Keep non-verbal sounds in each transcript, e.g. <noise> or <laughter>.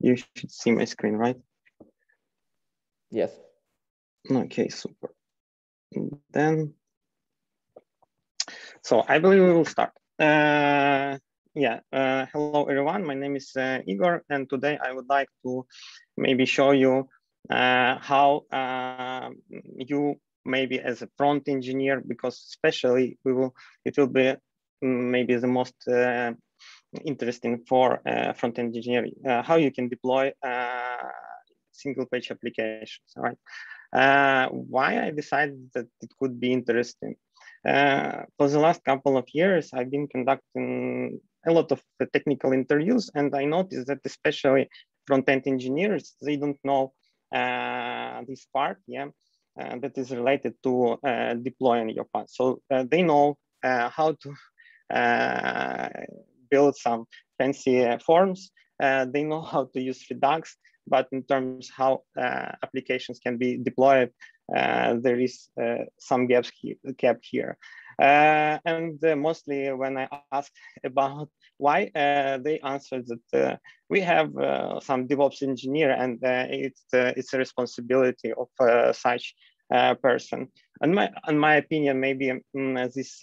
You should see my screen, right? Yes. Okay, super. And then, so I believe we will start. Uh, yeah, uh, hello everyone. My name is uh, Igor, and today I would like to maybe show you uh, how uh, you maybe as a front engineer, because especially we will, it will be mm, maybe the most uh, interesting for uh, front engineering, uh, how you can deploy uh, single page applications, right? Uh, why I decided that it could be interesting. Uh, for the last couple of years, I've been conducting a lot of technical interviews and I noticed that especially front-end engineers, they don't know uh, this part, yeah, that is related to deploying your file. So they know how to build some fancy uh, forms. Uh, they know how to use Redux, but in terms how uh, applications can be deployed, there is some gaps gap here. Uh, and uh, mostly when I asked <laughs> about why, uh, they answered that we have some DevOps engineer and it's it's a responsibility of such person. And my, in my opinion, maybe um, this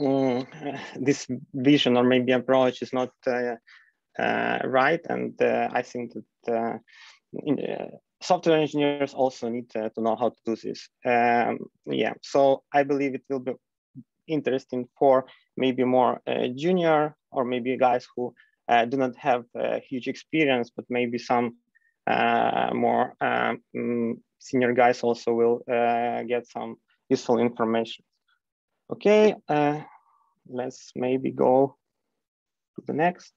mm, <laughs> this vision or maybe approach is not uh, uh, right. And uh, I think that in, software engineers also need to, to, know how to do this. Um, yeah, so I believe it will be interesting for maybe more uh, junior or maybe guys who uh, do not have uh, huge experience, but maybe some more um, senior guys also will get some useful information. Okay, uh, let's maybe go to the next.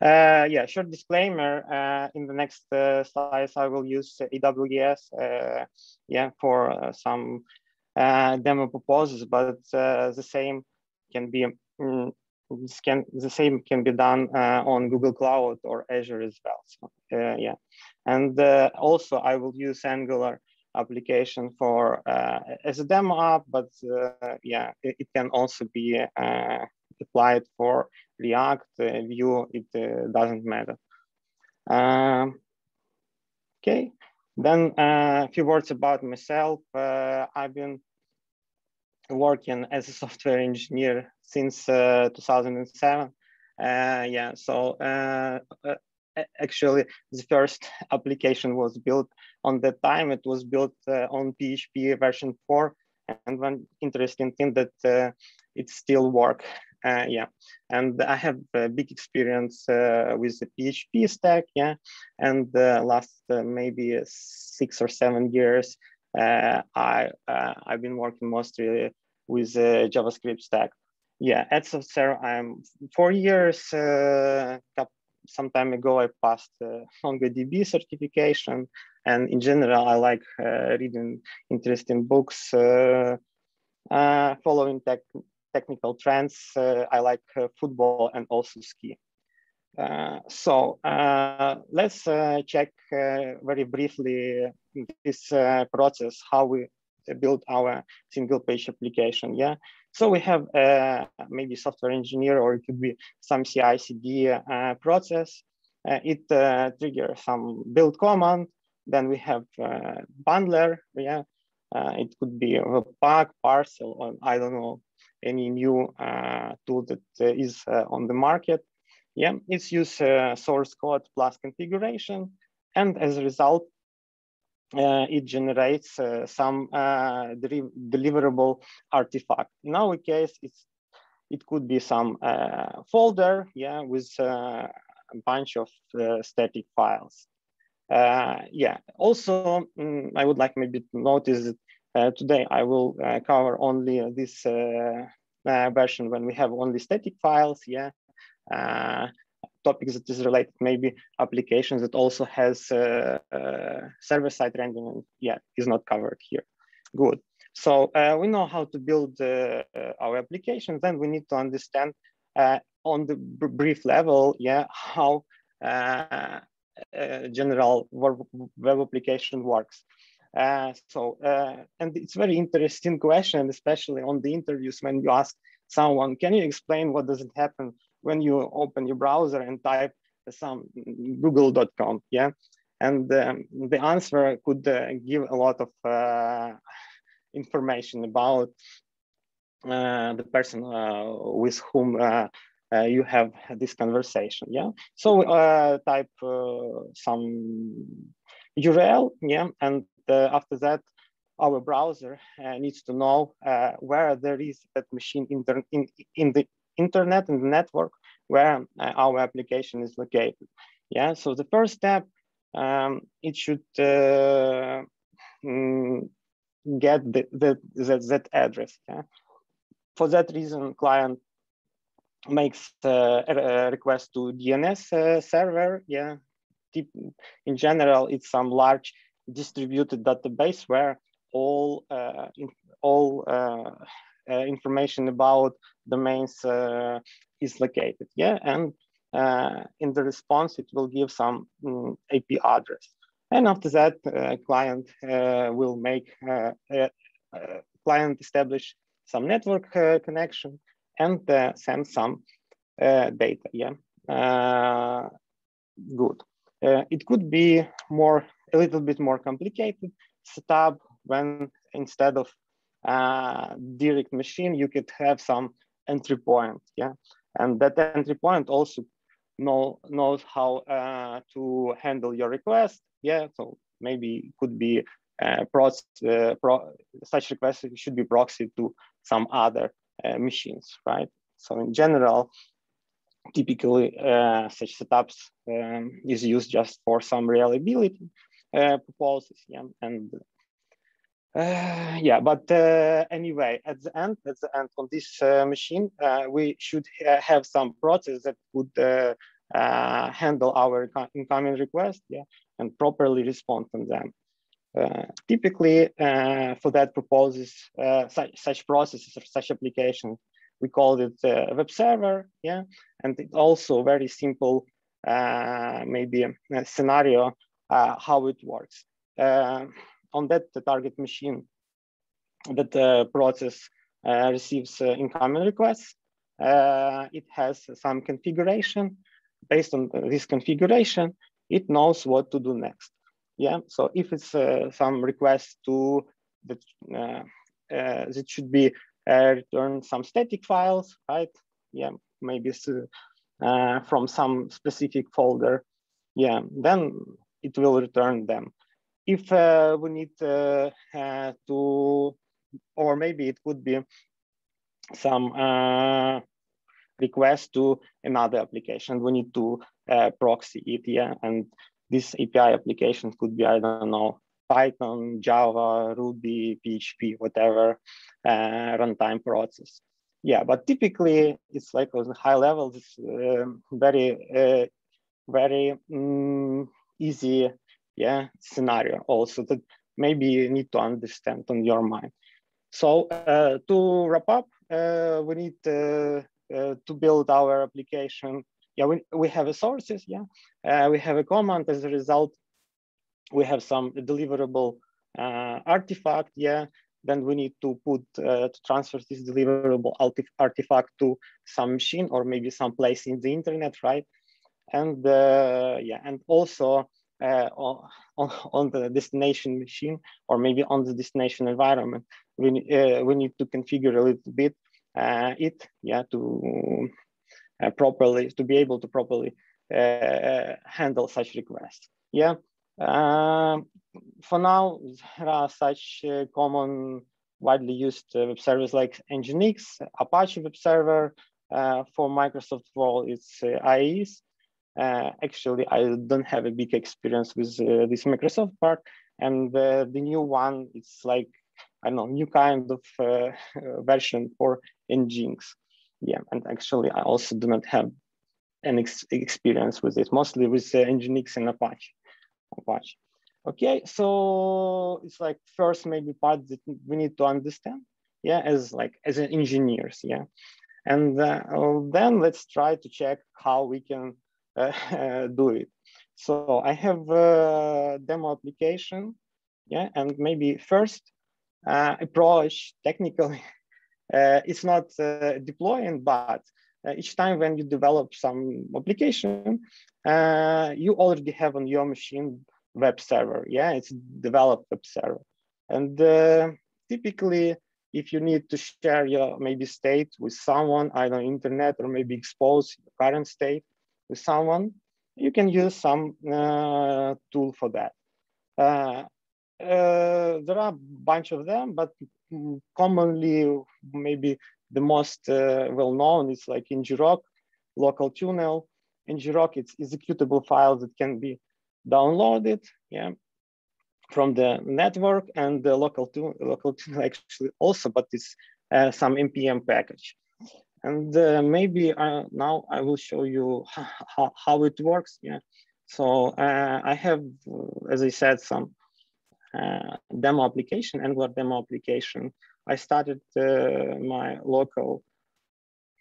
Uh, yeah, short disclaimer. Uh, in the next uh, slides, I will use AWS, uh, yeah, for uh, some demo purposes, but the same can be um, can the same can be done on Google Cloud or Azure as well. So, yeah, and also I will use Angular application for uh, as a demo app, but uh, yeah, it, it, can also be uh, applied for React, uh, Vue, it uh, doesn't matter. Um, okay, then uh, a few words about myself. I've been working as a software engineer since 2007. yeah, so actually the first application was built on that time. It was built uh, on PHP version 4. And one interesting thing that uh, it still work. Uh, yeah, and I have a big experience uh, with the PHP stack. Yeah, and the last uh, maybe six or seven years, uh, I I've been working mostly with JavaScript stack. Yeah, at Software, I'm four years, some time ago, I passed uh, <laughs> MongoDB certification. And in general, I like uh, reading interesting books, uh, uh following tech, technical trends. I like football and also ski. so let's check very briefly this process, how we build our single page application. Yeah. So we have uh, maybe software engineer or it could be some CI CD uh, process. Uh, it uh, triggers some build command. Then we have uh, bundler. Yeah. Uh, it could be a pack, parcel, or I don't know, any new tool that is on the market. Yeah, it's use source code plus configuration. And as a result, uh, it generates uh, some uh, deliverable artifact. In our case, it's it could be some uh, folder, yeah, with uh, a bunch of uh, static files. yeah. Also, um, I would like maybe to notice that today I will cover only this version when we have only static files. Yeah topics that is related, maybe applications that also has uh, uh, server-side rendering, yeah, is not covered here. Good. So uh, we know how to build uh, uh, our applications, then we need to understand uh, on the brief level, yeah, how general web application works. so, and it's very interesting question, especially on the interviews when you ask someone, can you explain what does it happen when you open your browser and type some google.com yeah? And um, the answer could uh, give a lot of uh, information about uh, the person uh, with whom uh, uh, you have this conversation yeah? So type some url yeah? And after that our browser needs to know where there is that machine inter in, in the internet and network where our application is located yeah so the first step um, it should uh, mm, get the, the, the, that address. Yeah? For that reason, client makes uh, a request to DNS uh, server. Yeah, in general, it's some large distributed database where all uh, all uh, uh, information about domains is located. Yeah, and uh, in the response, it will give some um, mm, IP address. And after that, uh, client uh, will make uh, client establish some network uh, connection and uh, send some data. Yeah, good. it could be more a little bit more complicated setup when instead of direct machine, you could have some entry point. Yeah, and that entry point also know, knows how uh, to handle your request. Yeah, so maybe could be uh, uh, pro such requests should be proxied to some other uh, machines, right? So in general, typically uh, such setups um, is used just for some reliability purposes, yeah, and uh, <sighs> yeah, but uh, anyway, at the end, at the end on this uh, machine, uh, we should ha have some process that would uh, uh, handle our incoming request, yeah, and properly respond to them. typically, for that proposes such, such processes or such applications, we call it a web server, yeah, and it's also very simple, maybe a scenario how it works on that the target machine, that uh, process uh, receives uh, incoming requests. it has some configuration. Based on this configuration, it knows what to do next. Yeah, so if it's some request to that, that should be return some static files, right? Yeah, maybe uh, from some specific folder. Yeah, then it will return them if uh, we need uh, uh, to, or maybe it could be some request to another application. We need to proxy it, yeah, and this API application could be, I don't know, Python, Java, Ruby, PHP, whatever uh, runtime process. Yeah, but typically it's like on high level, it's uh, very, uh, very um, easy yeah, scenario also that maybe you need to understand on your mind. So uh, to wrap up, uh, we need uh, uh to build our application. Yeah, we, we have a sources, yeah. Uh, we have a command as a result. We have some deliverable uh, artifact, yeah. Then we need to put, to transfer this deliverable artifact to some machine or maybe some place in the internet, right? And yeah, and also uh, on, on the destination machine or maybe on the destination environment. We, uh, we need to configure a little bit uh, it, yeah, to uh, properly, to be able to properly uh, handle such requests. Yeah. Um, for now, there are such uh, common, widely used web servers like Nginx, Apache Web Server. for Microsoft World, it's IIS. Uh, actually, I don't have a big experience with uh, this Microsoft part. And uh, the new one, it's like, I don't know, new kind of uh, <laughs> version for Nginx. Yeah, and actually, I also do not have an ex experience with it, mostly with uh, Nginx and Apache. Apache. Okay, so it's like first maybe part that we need to understand, yeah, as like as engineers, yeah. And uh, then let's try to check how we can <laughs> do it. So I have a demo application, yeah, and maybe first uh, approach technically, <laughs> uh, it's not uh, deploying, but each time when you develop some application, you already have on your machine web server. Yeah, it's developed web server. And uh, typically, if you need to share your maybe state with someone, either internet or maybe expose your current state with someone, you can use some uh, tool for that. Uh, uh, there are a bunch of them, but commonly maybe the most uh, well-known is like ngrok, local tunnel. ngrok, it's executable files that can be downloaded, yeah, from the network and the local tool, local tool <laughs> actually also, but it's uh, some npm package. And uh, maybe uh, now I will show you <laughs> how, how it works. Yeah. So uh, I have, uh, as I said, some uh, demo application, Angular demo application. I started my local,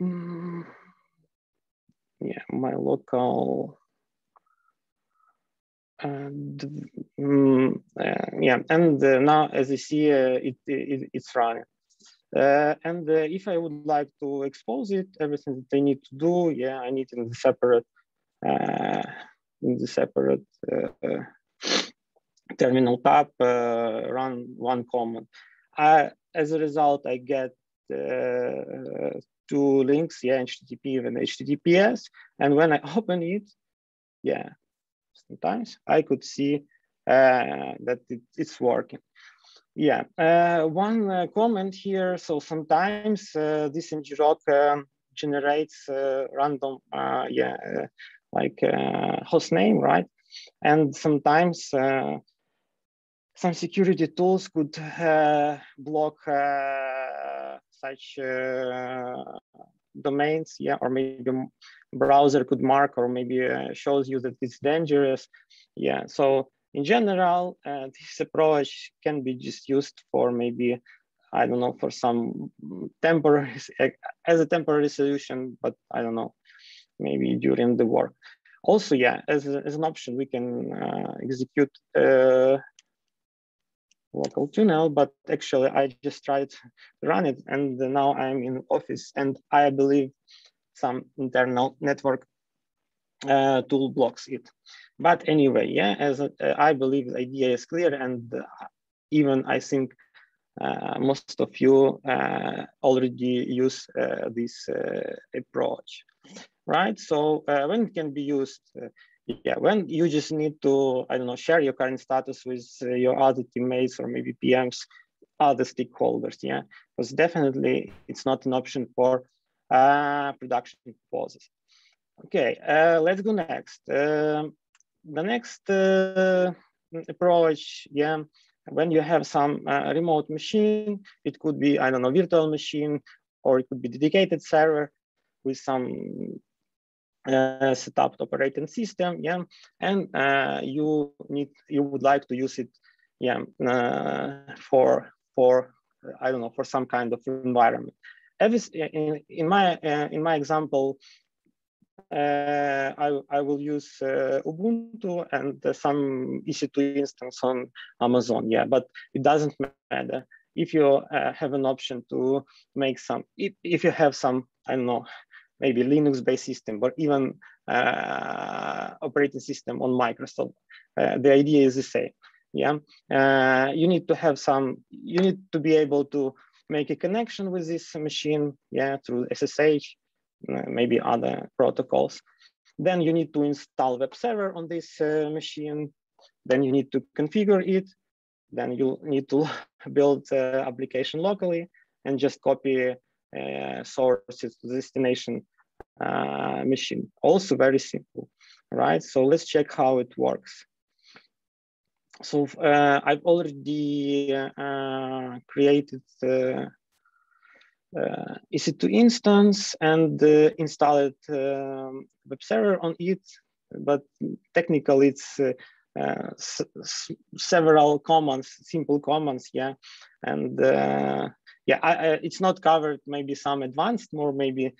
mm, yeah, my local and um, uh, yeah, and uh, now as you see, uh, it, it, it's running. Uh, and uh, if I would like to expose it, everything that I need to do, yeah, I need in the separate, uh, in the separate <sniffs> terminal tab, run one command. as a result, I get two links, yeah, HTTP and HTTPS. And when I <laughs> open it, yeah, sometimes I could see uh, that it, it's working. Yeah, uh, one uh, comment here. So sometimes uh, this ngrok um, generates uh, random, uh, yeah, like host name, right? And sometimes some security tools could block such domains, yeah, or maybe browser could mark or maybe uh, shows you that it's dangerous. Yeah, so in general, uh, <laughs> this approach can be just used for maybe, I don't know, for some temporary, <laughs> as a temporary solution, but I don't know, maybe during the work. Also, yeah, as, a, as an option, we can uh, execute uh, local tunnel, but actually I just tried to run it and now I'm in office and I believe some internal network uh, tool blocks it. But anyway, yeah, as uh, I believe the idea is clear and uh, even I think uh, most of you uh, already use this approach, right? So when it can be used, yeah, when you just need to, I don't know, share your current status with your other teammates or maybe PMs, other stakeholders, yeah, because definitely it's not an option for uh, production poses. Okay, uh, let's go next. Uh, the next uh, approach, yeah, when you have some uh, remote machine, it could be, I don't know, virtual machine, or it could be dedicated server with some uh, set up operating system, yeah, and uh, you need, you would like to use it, yeah, uh, for, for, I don't know, for some kind of environment every, in, in my in my example, I, I will use uh, Ubuntu and uh, some EC2 instance on Amazon. Yeah, but it doesn't matter if you uh, have an option to make some. If, if you have some, I don't know, maybe Linux-based system, or even uh, operating system on Microsoft. the idea is the same. Yeah, you need to have some. You need to be able to make a connection with this machine, yeah, through SSH, uh, maybe other protocols. Then you need to install web server on this uh, machine. Then you need to configure it. Then you need to <laughs> build uh, application locally and just copy uh, sources to destination uh, machine. Also very simple, right? So let's check how it works so uh, I've already uh, created uh, EC2 instance and uh, installed um, web server on it, but technically it's uh, uh, several commands, simple commands, yeah, and yeah, I, I, it's not covered. Maybe some advanced, more maybe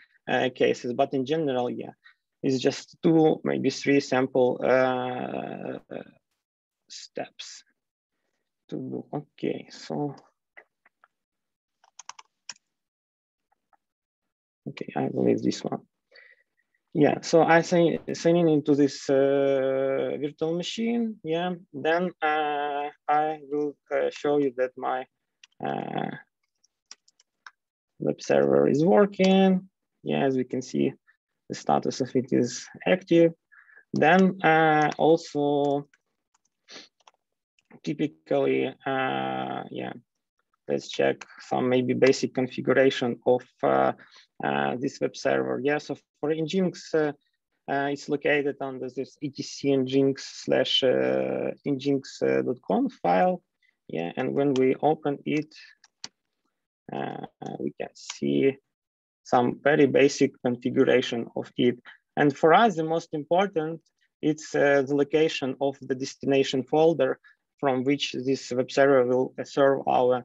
cases, but in general, yeah, it's just two, maybe three sample steps to do. Okay, so Okay, I believe this one. Yeah, so I sign, sign in into this uh, virtual machine. Yeah, then uh, I will uh, show you that my uh, web server is working. Yeah, as we can see, the status of it is active. Then uh, also typically, uh, yeah, let's check some maybe basic configuration of uh, uh, this web server. Yeah, so for Nginx, uh, uh, it's located under this etc nginx slash uh, nginx.conf file. Yeah, and when we open it, we can see some very basic configuration of it. And for us, the most important, it's uh, the location of the destination folder from which this web server will serve our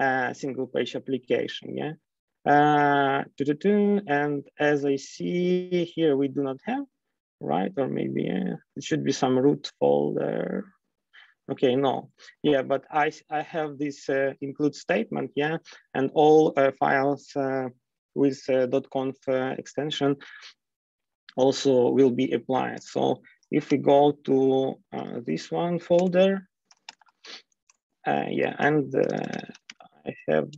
uh, single page application. Yeah. Uh, and as I see here, we do not have, right? Or maybe uh, it should be some root folder. Okay, no, yeah, but I, I have this uh, include statement, yeah, and all uh, files uh, with .conf extension also will be applied. So if we go to this one folder, yeah, and I have,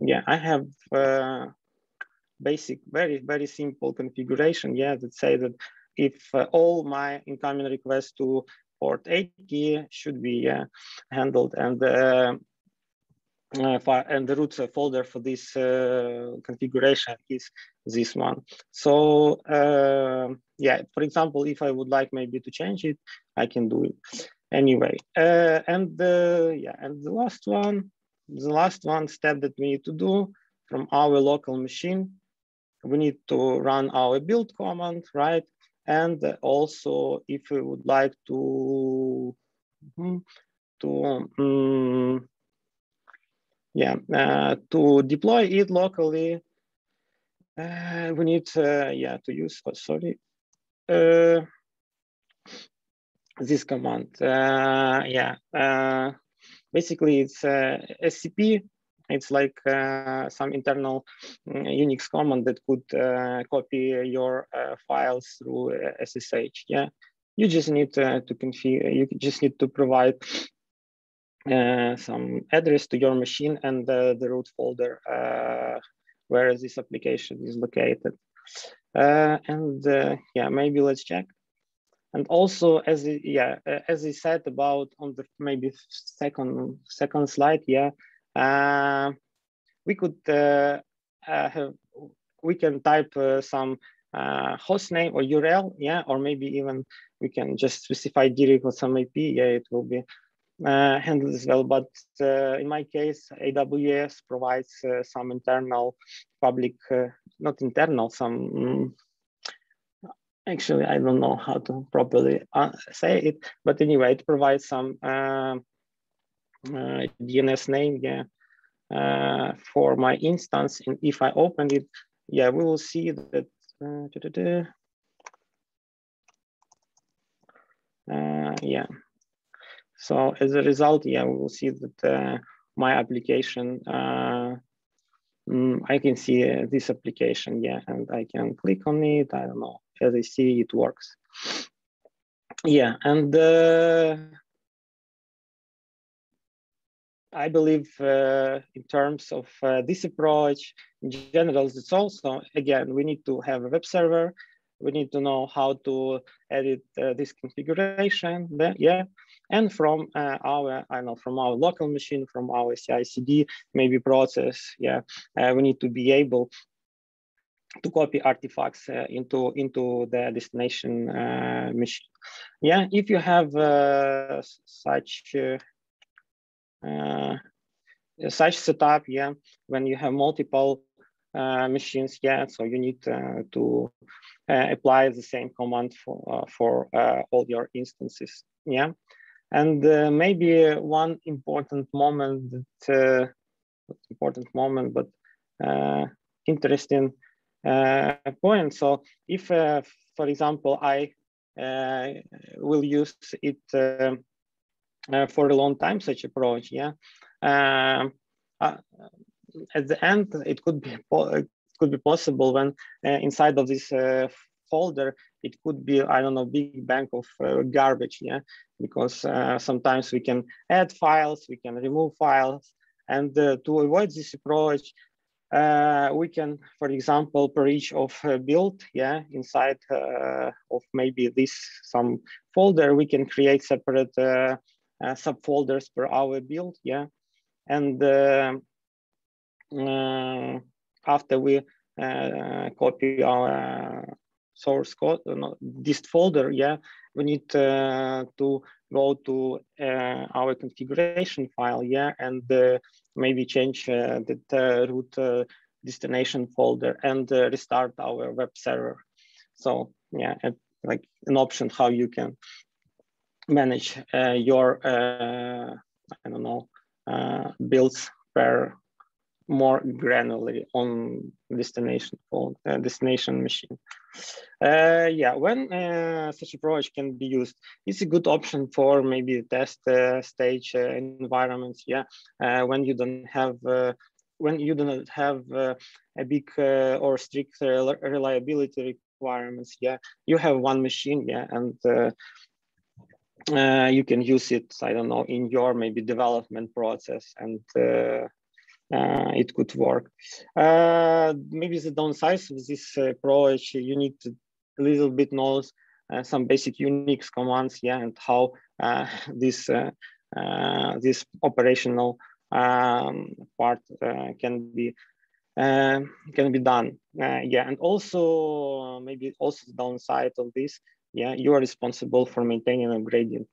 yeah, I have uh, basic, very, very simple configuration, yeah, that say that if uh, all my incoming requests to port 80 should be handled and uh, and the root folder for this uh, configuration is this one. So uh, yeah, for example, if I would like maybe to change it, I can do it anyway. Uh, and yeah, and the last one, the last one step that we need to do from our local machine, we need to run our build command, right? And also, if we would like to hmm, to um, yeah, uh, to deploy it locally, uh, we need, uh, yeah, to use, oh, sorry, uh, this command. Uh, yeah, uh, basically it's SCP. It's like some internal mm, Unix command that could copy your files through SSH. Yeah, you just need to configure. You just need to provide uh, some address to your machine and the, root folder uh, where this application is located. Uh, and uh, yeah, maybe let's check. And also, as yeah, uh, as I said about on the maybe second second slide, yeah, we could have we can type some host name or URL, yeah, or maybe even we can just specify direct with some IP. Yeah, it will be uh, handled as well. But uh, in my case, AWS provides uh, some internal public, uh, not internal, some, um, actually, I don't know how to properly uh, say it, but anyway, it provides some uh, DNS name yeah, for my instance. And if I open it, yeah, we will see that yeah, so as a result, yeah, we will see that uh, my application, uh, mm, I can see uh, this application, yeah, and I can click on it. I don't know, as I see, it works. Yeah, and uh, I believe uh, in terms of uh, this approach, in general, it's also, again, we need to have a web server. We need to know how to edit this configuration, there, yeah, and from uh, our I know from our local machine, from our CI/CD maybe process, yeah, uh, we need to be able to copy artifacts uh, into into the destination uh, machine. Yeah, if you have uh, such uh, such setup, yeah, when you have multiple machines, yeah, so you need to apply the same command for for all your instances. Yeah. And uh, maybe one important moment that uh, important moment, but uh, interesting uh, point. So if, uh, for example, I uh, will use it for a long time, such approach, yeah. Um, at the end, it could be could be possible when uh, inside of this uh, folder, it could be, I don't know, big bank of uh, garbage, yeah? Because uh, sometimes we can add files, we can remove files. And uh, to avoid this approach, uh, we can, for example, per each of build, yeah, inside of maybe this some folder, we can create separate subfolders per our build, yeah? And after we uh, copy our source code, uh, this folder, yeah, we need uh, to go to uh, our configuration file, yeah, and uh, maybe change uh, the root uh, destination folder and uh, restart our web server. So yeah, like an option how you can manage your, I don't know, builds per more granularly on destination phone, uh, destination machine. Uh, yeah, when uh, such approach can be used, it's a good option for maybe test uh, stage uh, environments. Yeah, uh, when you don't have when you do not have a big or strict reliability requirements. Yeah, you have one machine. Yeah, and uh, you can use it, I don't know, in your maybe development process and uh, it could work. Uh, maybe the downsides of this approach, you need to a little bit knows uh, some basic Unix commands, yeah, and how uh, <laughs> this uh, this operational um, part can be can be done. yeah, and also maybe also the downside of this, yeah, you are responsible for maintaining and upgrading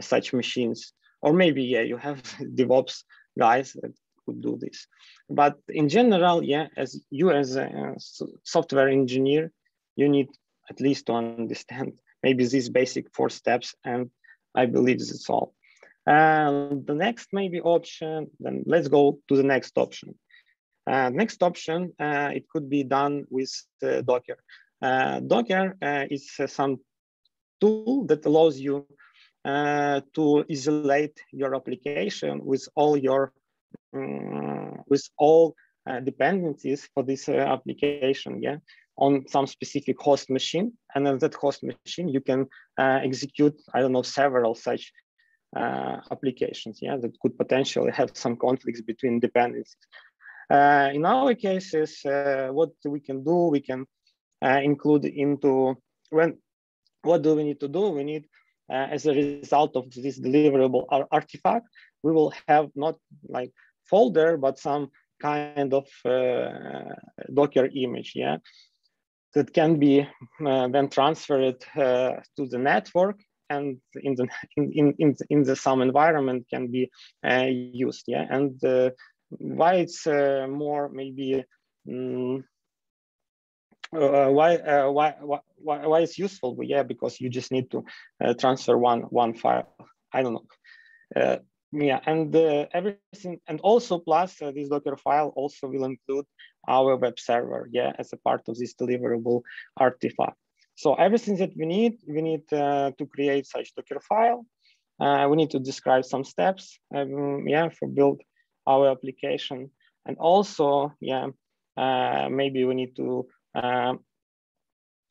such machines, or maybe yeah, you have <laughs> DevOps guys that could do this. But in general, yeah, as you as a software engineer, you need at least to understand <laughs> maybe these basic four steps, and I believe that's all. And the next maybe option, then let's go to the next option. Uh, next option, uh, it could be done with uh, Docker. Uh, Docker uh, is uh, some tool that allows you to isolate your application with all your um, with all uh, dependencies for this uh, application, yeah, on some specific host machine. And on that host machine, you can uh, execute, I don't know, several such applications, yeah, that could potentially have some conflicts between dependencies. in our cases, what we can do, we can include into when what do we need to do? We need, uh, as a result of this deliverable artifact, we will have not like folder, but some kind of uh, Docker image, yeah, that can be uh, then transferred uh, to the network and in the in in in the some environment can be uh, used, yeah, and uh, why it's uh, more maybe. Um, why, why why why it's useful? Yeah, because you just need to transfer one one file. I don't know yeah, and uh, everything, and also plus uh, this Docker file also will include our web server, yeah, as a part of this deliverable artifact. So everything that we need, we need uh, to create such Docker file. Uh, we need to describe some steps, um, yeah, for build our application. And also, yeah, uh, maybe we need to uh,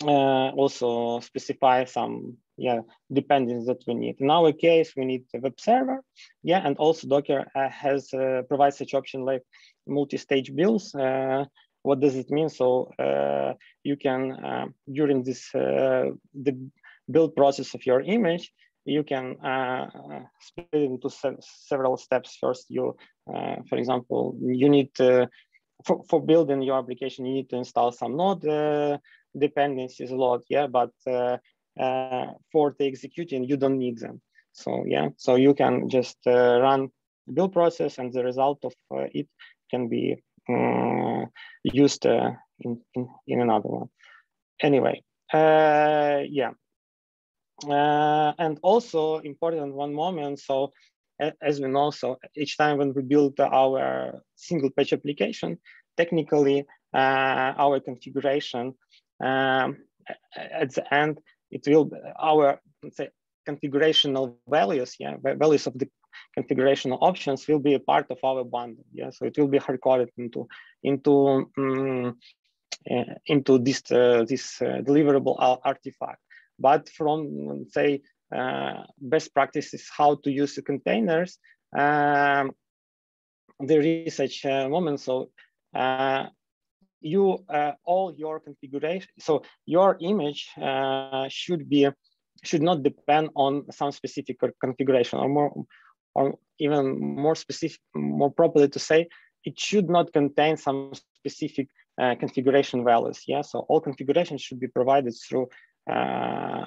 also specify some yeah dependencies that we need. In our case, we need a web server, yeah, and also Docker uh, has uh, provides such option like multi-stage builds. Uh, what does it mean? So uh, you can uh, during this uh, the build process of your image, you can split it into se several steps. First, you, for example, you need to, for, for building your application, you need to install some node dependencies a lot, yeah, but uh, for the executing, you don't need them. So yeah, so you can just uh, run the build process and the result of uh, it can be used in, in, in another one. Anyway, yeah. Uh, and also important one moment so as we know so each time when we build our single page application technically uh, our configuration um, at the end it will our say configurational values, yeah, values of the configurational options will be a part of our bundle. Yeah, so it will be hard coded into into um, uh, into this uh, this uh, deliverable artifact. But from say best practices how to use the containers, um, the research moment. So you all your configuration. So your image should be should not depend on some specific configuration or more or even more specific, more properly to say, it should not contain some specific uh, configuration values. Yeah, so all configurations should be provided through, uh,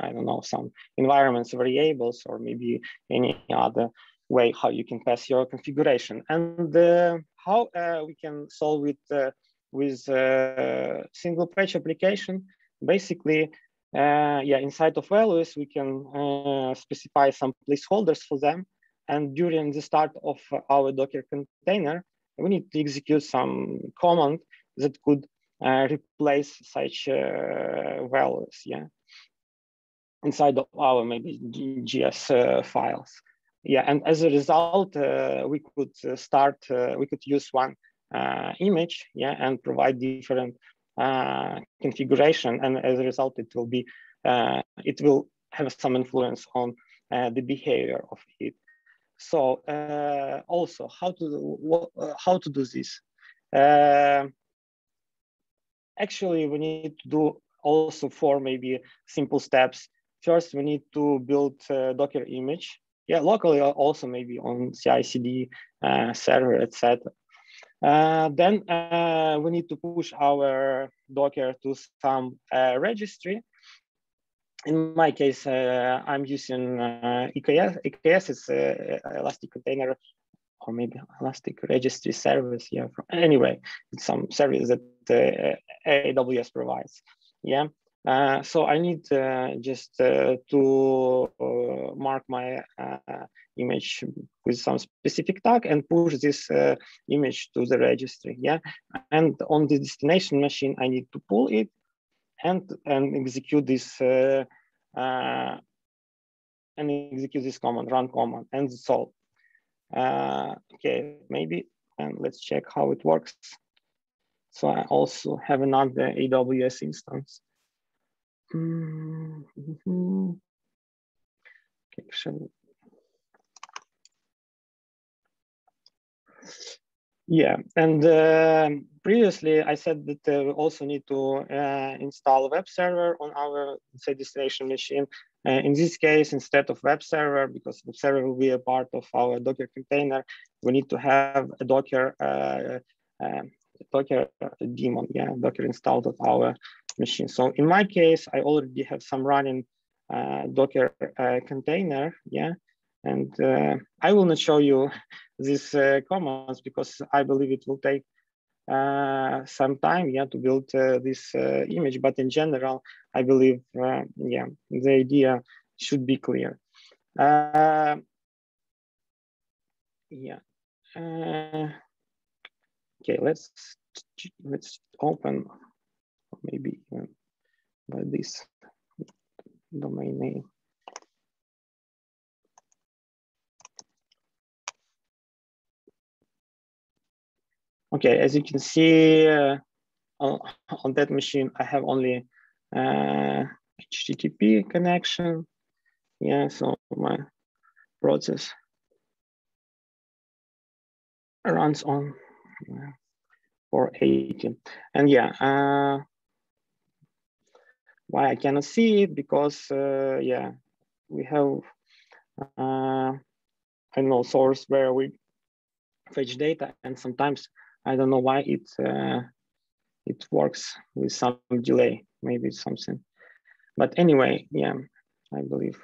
I don't know, some environments variables or maybe any other way how you can pass your configuration. And uh, how uh, we can solve it uh, with uh, single page application, basically, yeah, inside of values, we can specify some placeholders for them and during the start of our Docker container, we need to execute some command that could uh, replace such uh, values, yeah, inside of our maybe JS uh, files. Yeah, and as a result, uh, we could uh, start, uh, we could use one image, yeah, and provide different configuration. And as a result, it will be, it will have some influence on the behavior of it. So uh, also how to uh, how to do this? Uh, actually, we need to do also four maybe simple steps. First, we need to build Docker image. Yeah, locally also maybe on CI/CD uh, server, etc. Uh, then uh, we need to push our Docker to some registry in my case, uh, I'm using uh, EKS. EKS is uh, Elastic Container or maybe Elastic Registry Service. Yeah. Anyway, it's some service that uh, AWS provides. Yeah. Uh, so I need uh, just uh, to mark my image with some specific tag and push this image to the registry. Yeah. And on the destination machine, I need to pull it and, and execute this uh, uh, and execute this command, run command, and solve. Uh, okay, maybe, and let's check how it works. So I also have another AWS instance. Okay, shall Yeah, and uh, previously I said that uh, we also need to uh, install web server on our say destination machine. Uh, in this case, instead of web server, because web server will be a part of our Docker container, we need to have a Docker uh, uh, Docker daemon, yeah, Docker installed on our machine. So in my case, I already have some running Docker container, yeah, and uh, I will not show you <laughs> these uh, commands because I believe it will take uh, some time yeah, to build uh, this uh, image. But in general, I believe, uh, yeah, the idea should be clear. yeah. okay, let's let's open maybe by this domain name. Okay, as you can see uh, on, <laughs> on, that machine, I have only uh, HTTP connection. Yeah, so my process runs on uh, 480. And yeah, uh, why I cannot see it because uh, yeah, we have uh, I know source where we fetch data and sometimes I don't know why it uh, it works with some delay. Maybe something. But anyway, yeah, I believe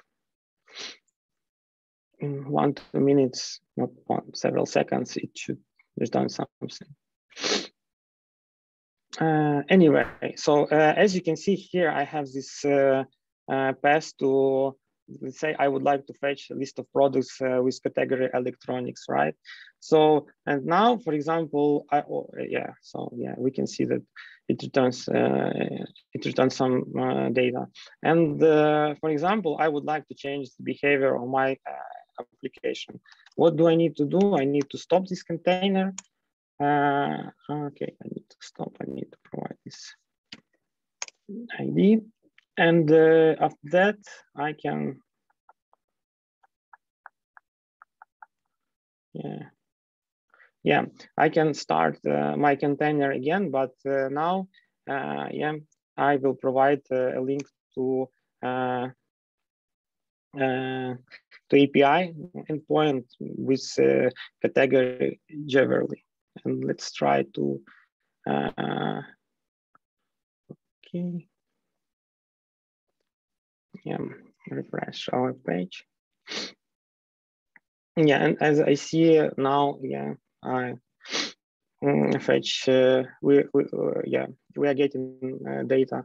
in one two minutes, not one, several seconds, it should return something. Uh, anyway, so uh, as you can see here, I have this uh, uh path to say I would like to fetch a list of products uh, with category electronics, right? So, and now, for example, I, oh, yeah, so yeah, we can see that it returns, uh, it returns some data. And for example, I would like to change the behavior of my application. What do I need to do? I need to stop this container. Uh, okay, I need to stop, I need to provide this ID. And uh, after that, I can, yeah, yeah, I can start uh, my container again, but uh, now, uh, yeah, I will provide uh, a link to uh, uh, to API endpoint with uh, category Javerly. And let's try to, uh, okay. Yeah, refresh our page. Yeah, and as I see now, yeah, I mm, fetch, uh, we, we uh, yeah, we are getting uh, data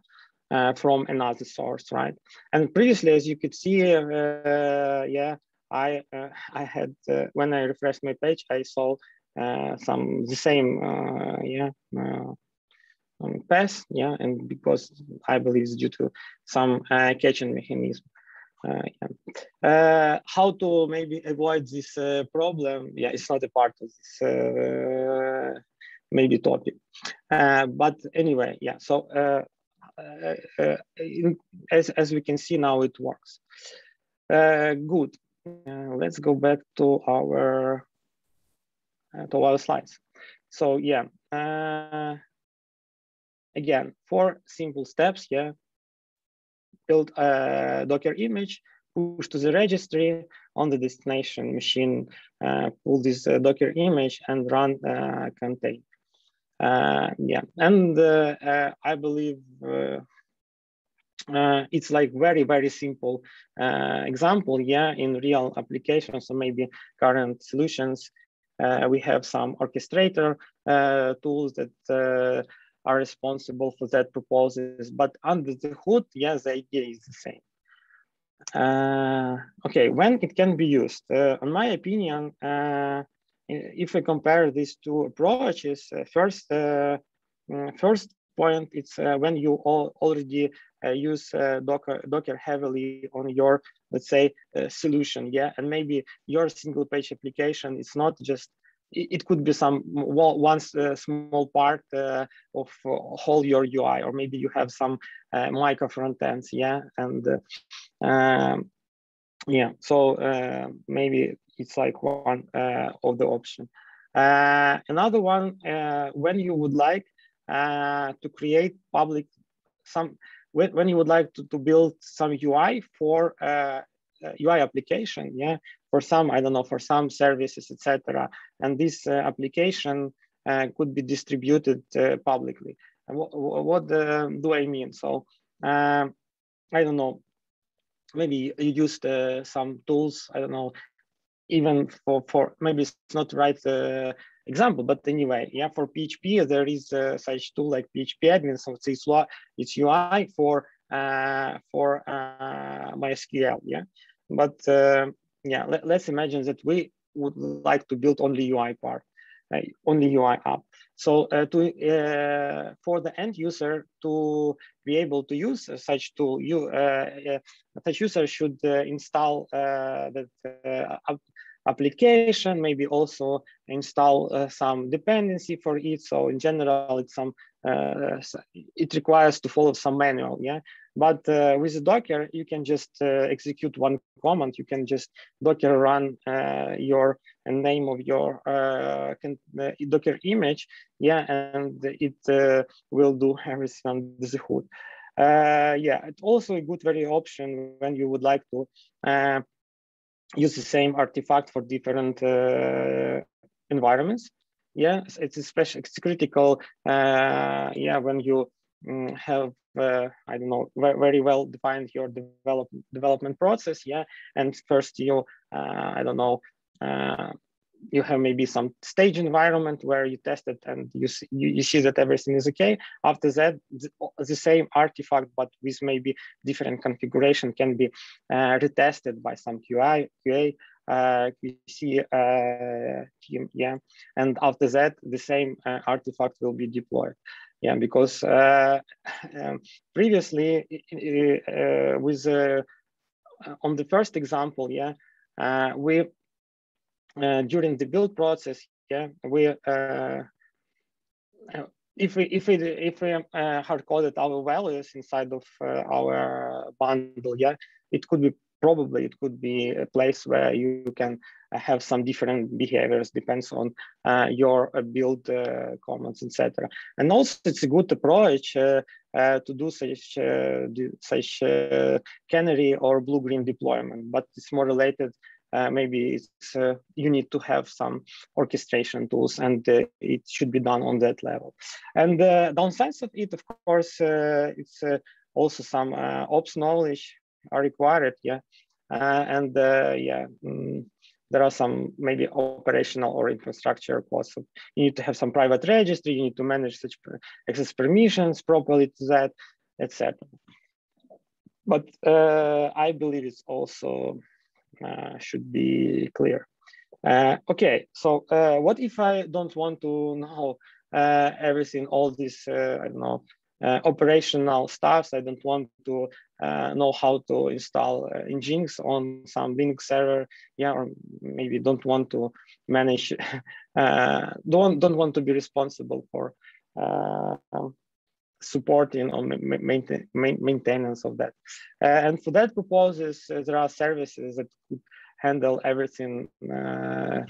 uh, from another source, right? And previously, as you could see, uh, yeah, I uh, I had when I refreshed my page, I saw some the same, uh, yeah. Um, path, yeah, and because I believe it's due to some caching mechanism. Uh, yeah. uh, how to maybe avoid this uh, problem? Yeah, it's not a part of this maybe topic. but anyway, yeah. So uh, uh, in, as, as we can see now, it works. Uh, good. let's go back to our to our slides. So yeah, again, four simple steps. Yeah, build a Docker image, push to the registry on the destination machine, uh, pull this uh, Docker image and run uh, contain. Uh, yeah, and uh, uh, I believe it's like very very simple example. Yeah, in real applications or maybe current solutions, we have some orchestrator tools that are responsible for that purposes. But under the hood, yes, the idea is the same. Uh, okay, when it can be used? Uh, in my opinion, uh, if we compare these two approaches, uh, first, uh, mm, first point, it's uh, when you all already use Docker, Docker heavily on your, let's say, solution, yeah, and maybe your single page application it's not just it could be some one uh, small part uh, of uh, whole your UI, or maybe you have some micro front ends, yeah, and um, yeah, so maybe it's like one uh, of the option. Uh, another one, uh, when you would like to create public, some when when you would like to, to build some UI for uh, UI application, yeah, for some, I don't know, for some services, etc. And this uh, application uh, could be distributed uh, publicly. And what, what do I mean? So I don't know, maybe you used some tools, I don't know, even for, for maybe it's not right uh, example, but anyway, yeah, for PHP, there is uh, such tool like PHP admin. So it's, it's UI for, uh, for uh, MySQL, yeah. But uh, yeah, let, us imagine that we would like to build only UI part, only UI app. So uh, to uh, for the end user to be able to use such tool, you such user should install that application, maybe also install uh, some dependency for it. So in general, it's some uh, it requires to follow some manual, yeah. But uh, with Docker, you can just uh, execute one command. You can just Docker run uh, your name of your uh, Docker image, yeah, and it will do everything under the hood. yeah, it's also a good very option when you would like to use the same artifact for different uh, environments. Yeah, it's especially it's critical. Uh, yeah, when you um, have uh, I don't know very, well defined your develop development process. Yeah, and first you uh, I don't know uh, you have maybe some stage environment where you test it and you see, you, you see that everything is okay. After that, the, the, same artifact, but with maybe different configuration can be uh, retested by some QI, QA, uh, QC uh, team, yeah. And after that, the same uh, artifact will be deployed. Yeah, because uh, <laughs> um, previously uh, with on the first example, yeah, we uh, during the build process, yeah, we uh, if we if we if we uh, hard coded our values inside of uh, our bundle, yeah, it could be probably it could be a place where you can have some different behaviors depends on uh, your uh, build uh, comments etc and also it's a good approach uh, uh, to do such do such canary or blue green deployment but it's more related uh, maybe it's uh, you need to have some orchestration tools and uh, it should be done on that level and the downsides of it of course it's also some ops knowledge are required yeah and yeah mm, there are some maybe operational or infrastructure costs. You need to have some private registry, you need to manage such access permissions properly to that, etc. But uh, I believe it's also uh, should be clear. Uh, okay, so uh, what if I don't want to know everything, all this, I don't know, uh, operational stuff. I don't want to uh, know how to install uh, Nginx on some Linux server. Yeah, or maybe don't want to manage, <laughs> don't don't want to be responsible for supporting or maintain, maintenance of that. Uh, and for that purposes, uh, there are services that could handle everything, uh,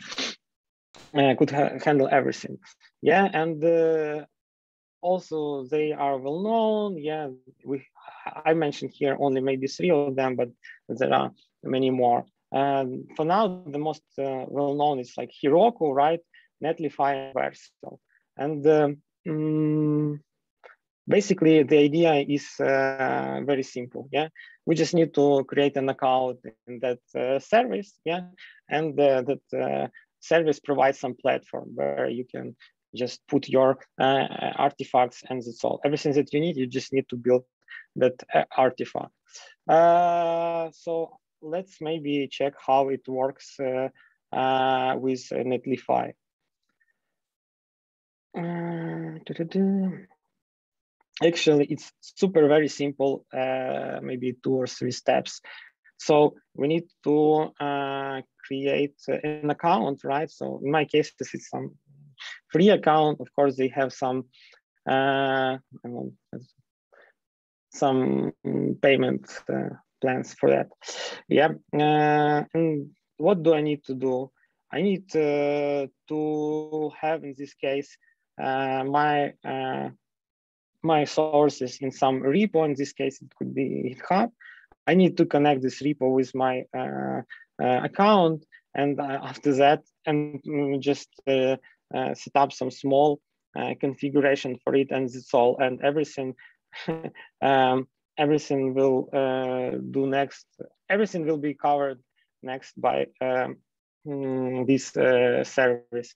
uh could ha handle everything. Yeah, and uh, also they are well known. Yeah, we I mentioned here only maybe three of them, but there are many more. Um, for now, the most uh, well known is like Heroku, right? Netlify and. And um, basically the idea is uh, very simple yeah? We just need to create an account in that uh, service yeah? And uh, that uh, service provides some platform where you can just put your uh, artifacts and that's all. Everything that you need you just need to build that uh, artifact. So let's maybe check how it works with Netlify actually it's super very simple uh, maybe two or three steps. So we need to uh, create an account right? So in my case this is some free account. Of course they have some uh, some payment uh, plans for that. Yeah uh, and what do i need to do? I need uh, to have in this case my my sources in some repo. In this case, it could be GitHub. I need to connect this repo with my uh, uh, account. And uh, after that, and just uh, uh, set up some small uh, configuration for it and it's all. And everything, <laughs> um, everything will do next. Everything will be covered next by um, mm, this service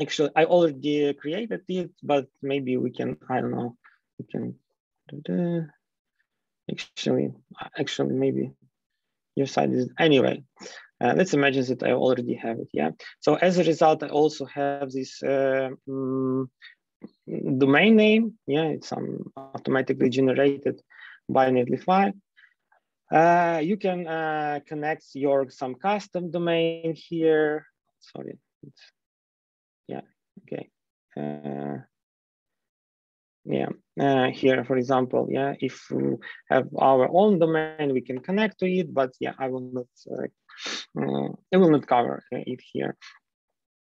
actually I already created it, but maybe we can, I don't know, we can actually, actually maybe your side is, anyway, uh, let's imagine that I already have it, yeah. So as a result, I also have this uh, um, domain name, yeah, it's um, automatically generated by Netlify. Uh, you can uh, connect your some custom domain here. Sorry, it's yeah okay. Uh, yeah uh, here for example yeah if we have our own domain we can connect to it but yeah i will not uh, uh <sniffs> i will not cover it here.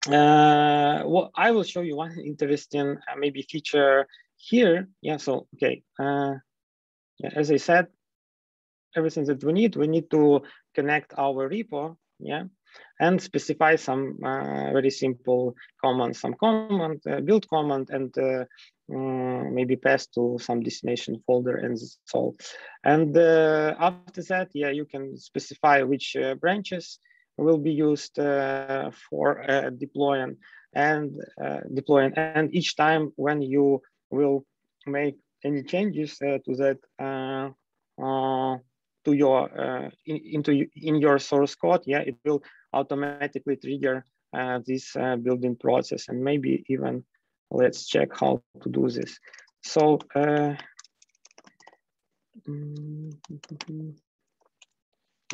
Uh well i will show you one <laughs> interesting uh, maybe feature here. Yeah so okay uh yeah as i said everything that we need we need to connect our repo yeah and specify some uh, very simple commands, some command, uh, build command, and um, maybe pass to some destination folder and so. And uh, after that, yeah, you can specify which uh, branches will be used for deploying and deploying. And each time when you will make any changes to that to your uh, in, into in your source code, yeah, it will automatically trigger uh, this uh, building process. And maybe even let's check how to do this. So uh,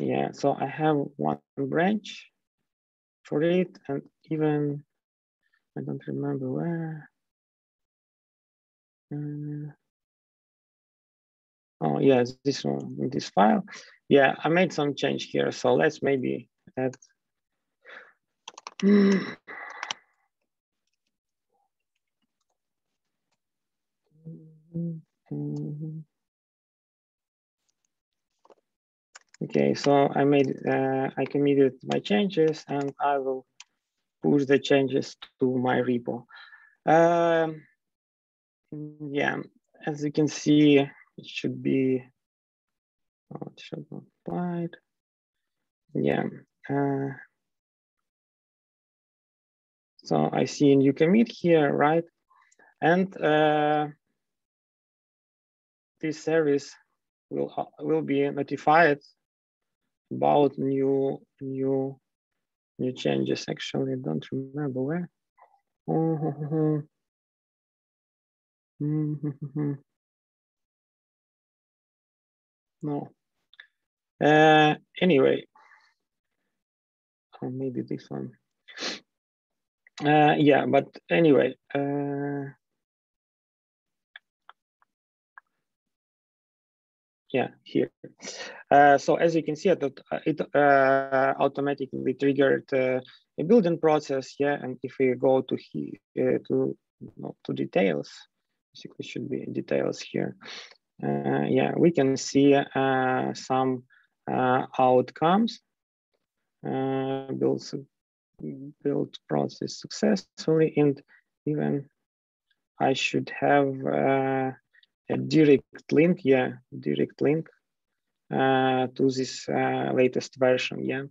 yeah, so I have one branch for it, and even I don't remember where. Uh, oh yes, this one, this file. Yeah, I made some change here. So let's maybe add. Okay, so I made, uh, I committed my changes and I will push the changes to my repo. Um, yeah, as you can see, it should be, oh, it should be applied. Yeah. Uh, so I see a new commit here, right? And uh, this service will will be notified about new new new changes. Actually, I don't remember where. <laughs> no. Uh, anyway, or maybe this one. Uh, yeah, but anyway. Uh, yeah, here. Uh, so as you can see, it, it uh, automatically triggered uh, a building process. Yeah, and if we go to he, uh, to to details, basically should be details here. Uh, yeah, we can see uh, some outcomes. build build process successfully, and even I should have a direct link, yeah, direct link uh, to this uh, latest version, yeah.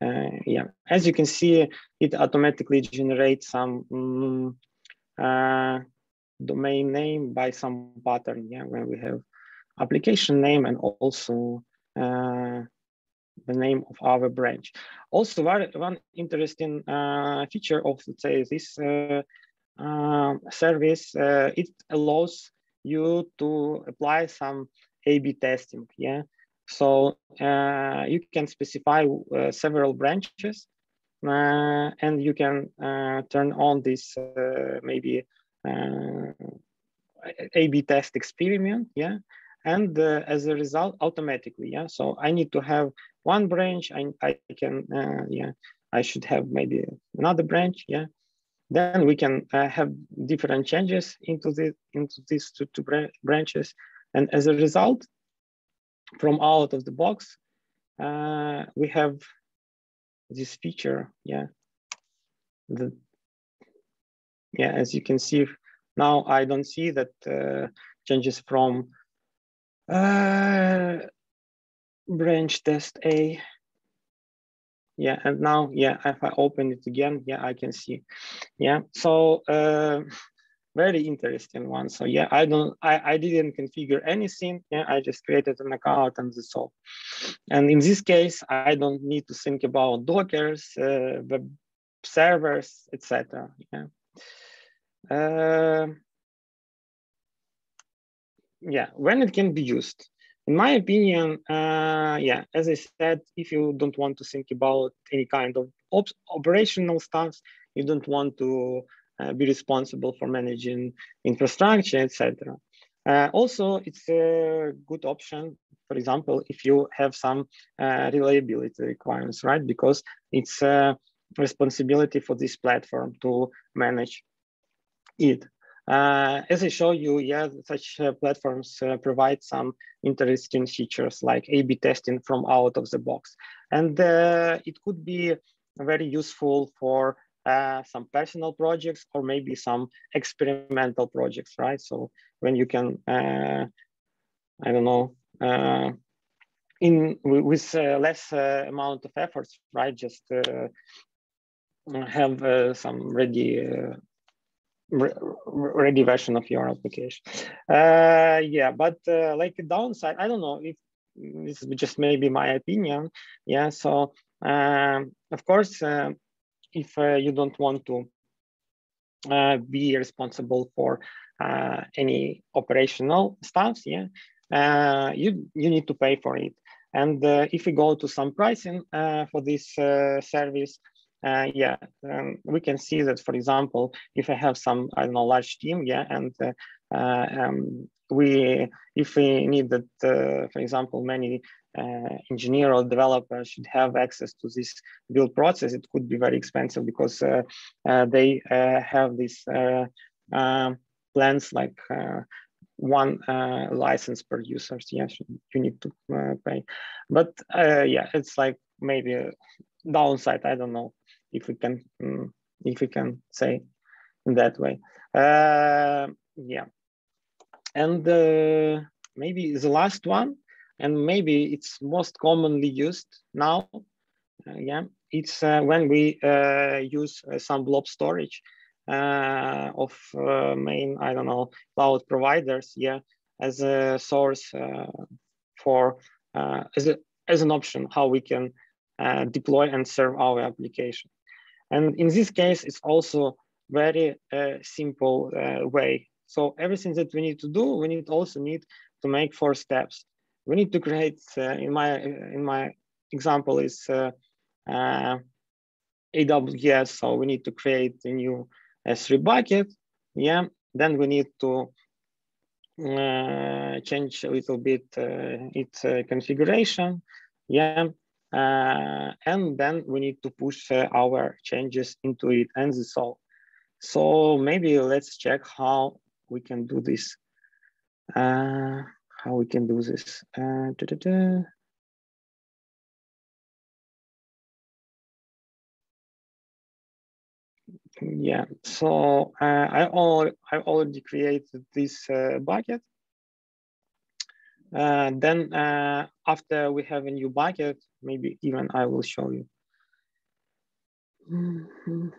Uh, yeah, as you can see, it automatically generates some um, domain name by some pattern, yeah, when we have application name and also uh, the name of our branch. Also, one interesting uh, feature of, let's say, this uh, service, it allows you to apply some A-B testing, yeah? So uh, you can specify uh, several branches uh, and you can uh, turn on this uh, maybe uh, A-B test experiment, yeah? And as a result, automatically, yeah? So I need to have one branch, I, I can, yeah, I should have maybe another branch, yeah? Then we can uh, have different changes into, the, into these two, two branches. And as a result, from out of the box, uh, we have this feature, yeah. The, yeah, as you can see, now I don't see that uh, changes from uh, branch test A. Yeah and now yeah if i open it again yeah i can see. Yeah so uh, very interesting one. So yeah i don't i i didn't configure anything. Yeah i just created an account and that's all. And in this case i don't need to think about dockers uh, web servers etc yeah uh, yeah when it can be used in my opinion, uh, yeah, as I said, if you don't want to think about any kind of op operational stuff, you don't want to uh, be responsible for managing infrastructure, etc. Uh, also, it's a good option, for example, if you have some uh, reliability requirements, right? Because it's a responsibility for this platform to manage it. Uh, as I show you, yeah, such uh, platforms uh, provide some interesting features like A-B testing from out of the box. And uh, it could be very useful for uh, some personal projects or maybe some experimental projects, right? So when you can, uh, I don't know, in with less amount of efforts, right? Just have some ready ready version of your application. Uh, yeah, but uh, like a downside, I don't know if this is just maybe my opinion. Yeah, so um, of course, uh, if uh, you don't want to uh, be responsible for uh, any operational stuff, yeah, you you need to pay for it. And if we go to some pricing for this service, uh, yeah, um, we can see that, for example, if I have some, I don't know, large team, yeah, and uh, um, we, if we need that, for example, many uh, engineer or developer should have access to this build process, it could be very expensive because uh, uh, they have these um, plans like one uh, license per users yes you need to uh, pay. But uh, yeah it's like maybe a downside i don't know if we can um, if we can say in that way yeah and maybe the last one and maybe it's most commonly used now. Uh, yeah, it's uh, when we uh, use uh, some blob storage uh, of uh, main, I don't know, cloud providers, yeah, as a source for, as, a, as an option, how we can deploy and serve our application. And in this case, it's also very simple way. So everything that we need to do, we need also need to make four steps we need to create uh, in my in my example is uh, uh, AWS. So we need to create a new S3 bucket. Yeah. Then we need to uh, change a little bit uh, its uh, configuration. Yeah. And then we need to push our changes into it and all. So maybe let's check how we can do this how we can do this. Uh, da, da, da. Yeah, so uh, I, all, I already created this uh, bucket. Uh, then uh, after we have a new bucket, maybe even I will show you. <laughs>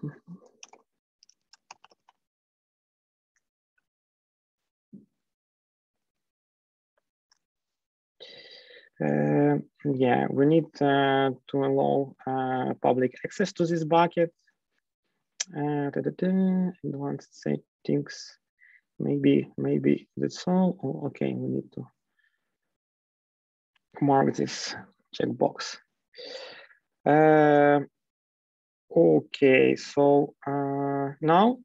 Uh, yeah, we need uh, to allow uh, public access to this bucket. Uh, da, da, da, advanced settings. Maybe, maybe that's all. Oh, okay, we need to mark this checkbox. Uh, okay, so uh, now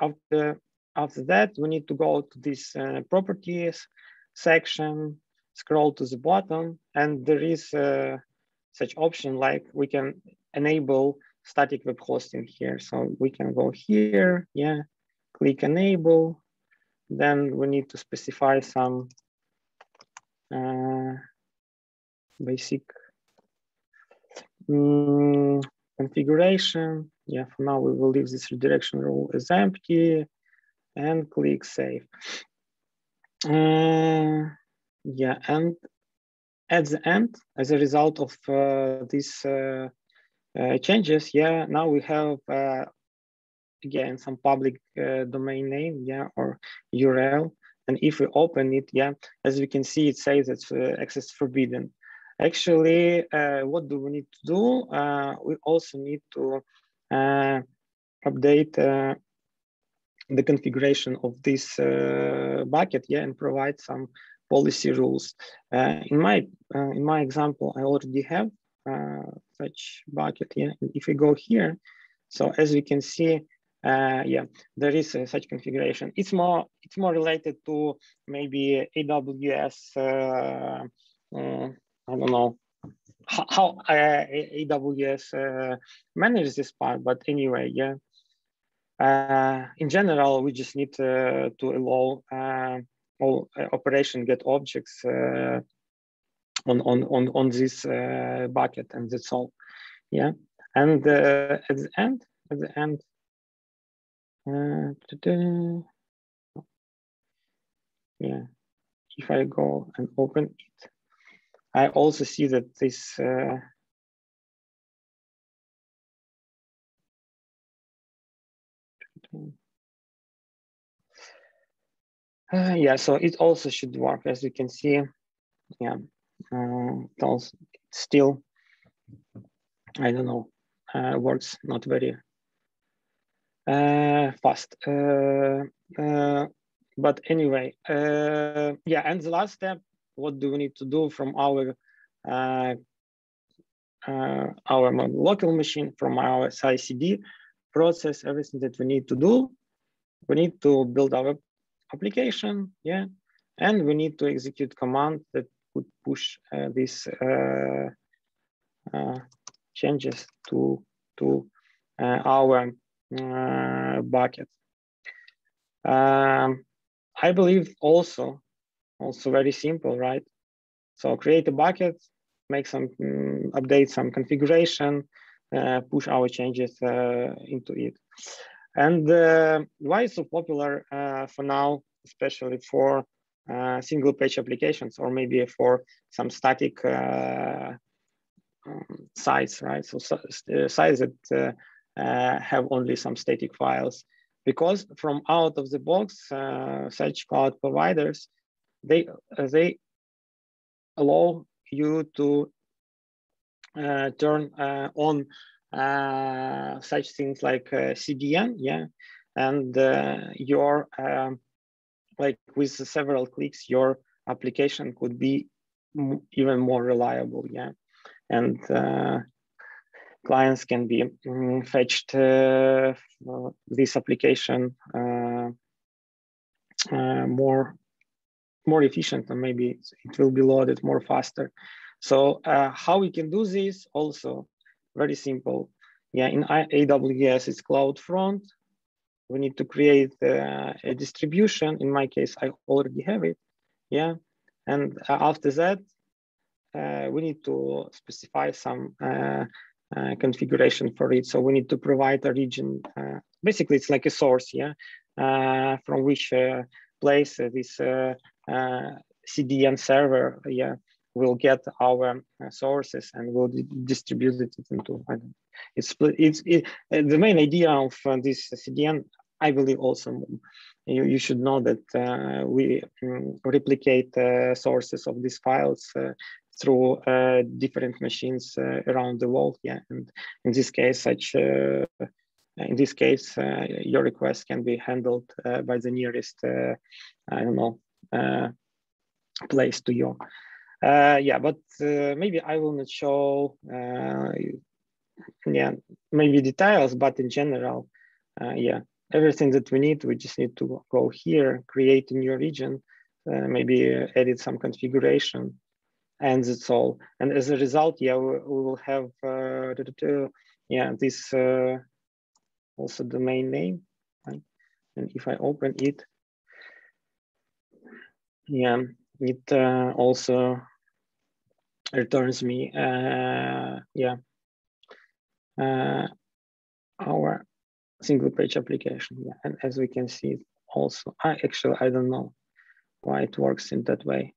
after after that, we need to go to this uh, properties section scroll to the bottom and there is uh, such option like we can enable static web hosting here. So we can go here, yeah, click enable. Then we need to specify some uh, basic um, configuration. Yeah, for now we will leave this redirection rule as empty and click save. Uh, yeah, and at the end, as a result of uh, these uh, uh, changes, yeah, now we have uh, again some public uh, domain name, yeah, or URL. And if we open it, yeah, as we can see, it says it's access forbidden. Actually, what do we need to do? we also need to update the configuration of this bucket, yeah, and provide some policy rules. Uh, in my uh, in my example, I already have uh, such bucket. Yeah, if we go here, so as we can see, uh, yeah, there is such configuration. It's more it's more related to maybe AWS. Uh, uh, I don't know how, how AWS manages this part, but anyway, yeah. in general, we just need to allow all uh, operation get objects uh, on, on, on, on this uh, bucket and that's all. Yeah. And at the end, at the end, yeah, if I go and open it, I also see that this uh, Uh, yeah, so it also should work as you can see. Yeah, uh, it also still, I don't know, uh, works not very uh, fast. Uh, uh, but anyway, yeah, and the last step, what do we need to do from our our local machine, from our CI/CD process, everything that we need to do, we need to build our application, yeah, and we need to execute command that would push uh, these uh, uh, changes to to uh, our uh, bucket. Um, I believe also, also very simple, right? So create a bucket, make some um, update some configuration, uh, push our changes uh, into it. And uh, why it's so popular uh, for now, especially for uh, single page applications or maybe for some static uh, um, sites, right? So, so sites that have only some static files because from out of the box, such cloud providers, they, they allow you to uh, turn uh, on uh, such things like CDN, yeah, and your um, like with several clicks, your application could be even more reliable, yeah, and clients can be um, fetched uh, this application uh, uh, more more efficient and maybe it will be loaded more faster so uh, how we can do this also very simple. Yeah, in AWS it's CloudFront. We need to create uh, a distribution. In my case, I already have it. Yeah, and uh, after that, uh, we need to specify some uh, uh, configuration for it. So we need to provide a region. basically, it's like a source. Yeah, from which place this CDN server. Yeah we'll get our uh, sources and we'll distribute it into it's it's it, uh, the main idea of uh, this cdn i believe also you, you should know that uh, we um, replicate uh, sources of these files uh, through different machines around the world yeah and in this case such in this case your request can be handled by the nearest i don't know place to you uh, yeah, but uh, maybe I will not show, uh, yeah, maybe details, but in general, uh, yeah, everything that we need, we just need to go here, create a new region, uh, maybe edit some configuration, and that's all. And as a result, yeah, we, we will have, uh, yeah, this also domain name, right? And if I open it, yeah, it uh, also returns me uh, yeah uh, our single page application. Yeah and as we can see also I actually I don't know why it works in that way.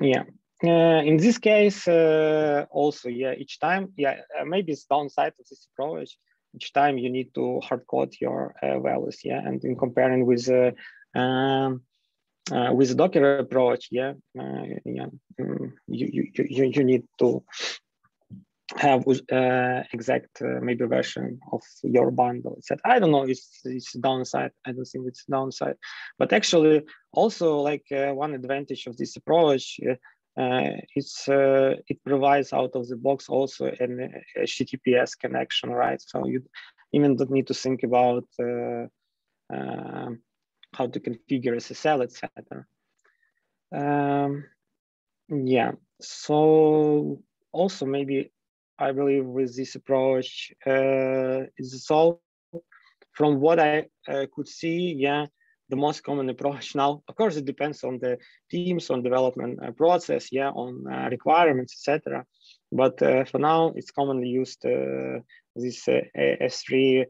Yeah uh, in this case uh, also yeah each time yeah uh, maybe it's downside of this approach. Each time you need to hard code your uh, values yeah and in comparing with um, uh, with Docker approach, yeah, uh, yeah, mm, you, you, you, you need to have uh, exact uh, maybe version of your bundle. It's I don't know. It's it's downside. I don't think it's downside, but actually also like uh, one advantage of this approach. Uh, it's it provides out of the box also an HTTPS connection, right? So you even don't need to think about how to configure SSL, etc. Um, yeah, so also maybe I believe with this approach uh, is all from what I uh, could see, yeah, the most common <laughs> approach now. Of course, it depends on the teams, on development uh, process, yeah, on uh, requirements, etc. But uh, for now, it's commonly used uh, this uh, S3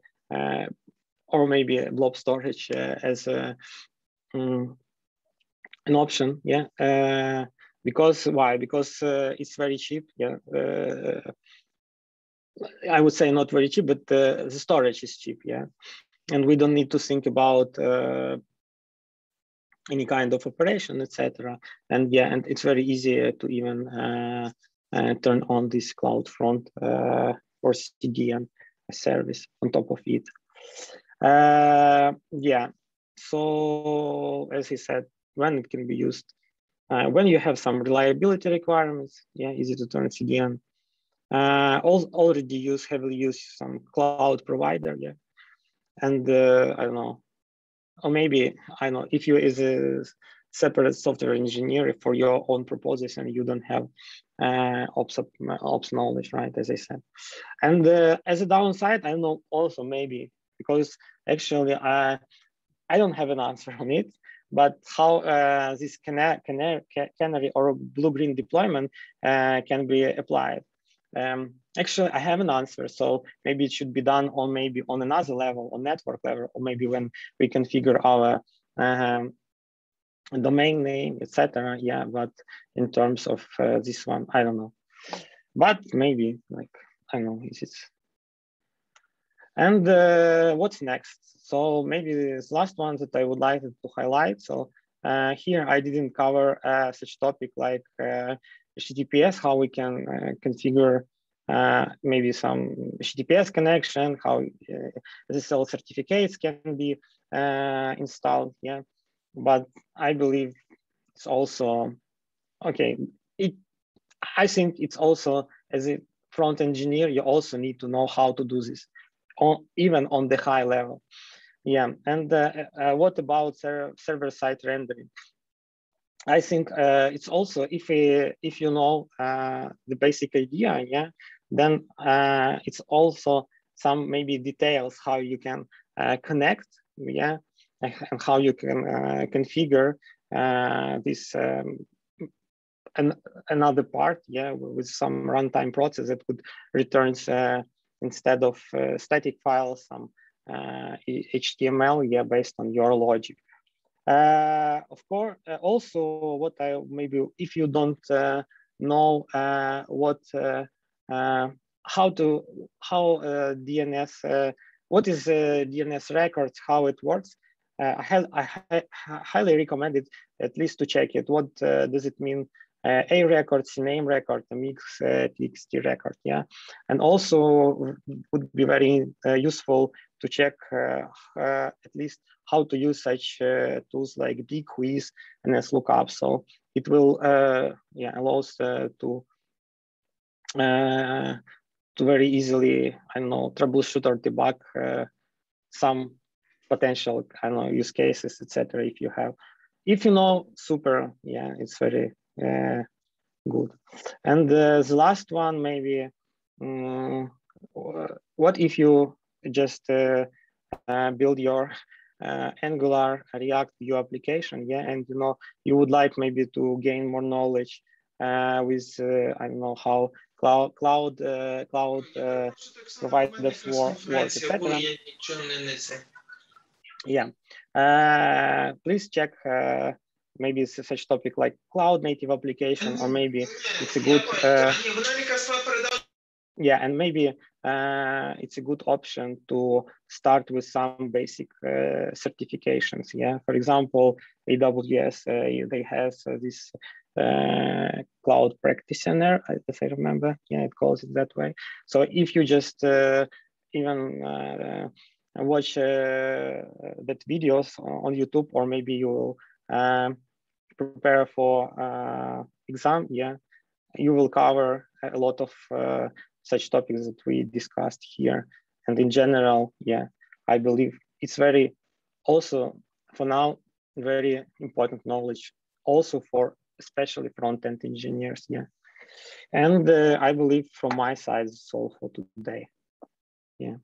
or maybe a blob storage uh, as a um, an option. Yeah, uh, because why? Because uh, it's very cheap. Yeah. I would say not very cheap, but the storage is cheap, yeah. And we don't need to think about uh, any kind of operation, etc. And yeah, and it's very easy to even uh, uh, turn on this CloudFront or CDN service on top of it. Uh, yeah. So as he said, when it can be used, uh, when you have some reliability requirements, yeah, easy to turn CDN. Uh, all, already use heavily use some cloud provider, yeah, and uh, I don't know, or maybe I know if you is a separate software engineer for your own purposes and you don't have uh, ops ops knowledge, right? As I said, and uh, as a downside, I know also maybe because actually I I don't have an answer on it, but how uh, this canary, canary, or blue green deployment uh, can be applied. Um, actually, I have an answer. So maybe it should be done on maybe on another level, on network level, or maybe when we configure our um, domain name, etc. Yeah, but in terms of uh, this one, I don't know. But maybe like I don't know, is it? And uh, what's next? So maybe this last one that I would like to highlight. So uh, here I didn't cover uh, such topic like HTTPS, uh, how we can uh, configure uh, maybe some HTTPS connection, how SSL certificates can be installed. Yeah, but I believe it's also okay. It I think it's also as a front engineer, you also need to know how to do this, on, even on the high level. Yeah, and uh, uh, what about ser server-side rendering? I think uh, it's also if we, if you know uh, the basic idea, yeah, then uh, it's also some maybe details how you can uh, connect, yeah, and how you can configure this um, an, another part, yeah, with some runtime process that would returns instead of uh, static files some HTML, uh, yeah, based on your logic. Uh, of course, also what I maybe if you don't know what how to how DNS what is DNS records, how it works, uh, I, I, highly recommend it at least to check it. What uh, does it mean? Uh, a record, name record, a mix TXT record, yeah. And also would be very useful to check at least how to use such tools like bquiz and nslookup. So it will yeah allows to uh, to very easily, I don't know, troubleshoot or debug uh, some potential I don't know use cases, etc. If you have, if you know, super, yeah, it's very uh, good. And uh, the last one maybe, um, what if you just uh, uh build your uh, Angular React Vue application, yeah, and you know you would like maybe to gain more knowledge uh, with I don't know how cloud cloud cloud provide this work, work etc yeah uh, please check uh, maybe it's such topic like cloud native application or maybe it's a good uh, yeah and maybe uh, it's a good option to start with some basic uh, certifications yeah. For example aws uh, they have this cloud practitioner as i remember. Yeah it calls it that way. So if you just even watch uh, that videos on YouTube, or maybe you um, prepare for uh, exam. Yeah, you will cover a lot of uh, such topics that we discussed here. And in general, yeah, I believe it's very also for now very important knowledge also for especially front-end engineers yeah and uh, i believe from my side it's all for today yeah